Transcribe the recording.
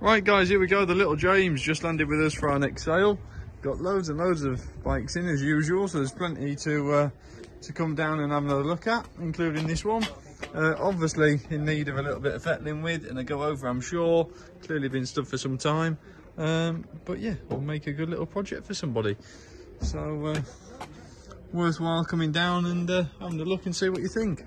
Right guys, here we go. The little James just landed with us for our next sale. Got loads and loads of bikes in as usual, so there's plenty to uh, to come down and have another look at, including this one. Uh, obviously in need of a little bit of fettling with and a go over, I'm sure. Clearly been stood for some time. Um, but yeah, we'll make a good little project for somebody. So uh, worthwhile coming down and uh, having a look and see what you think.